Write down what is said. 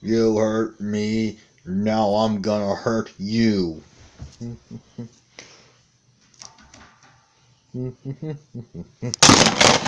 You hurt me. Now I'm gonna hurt you.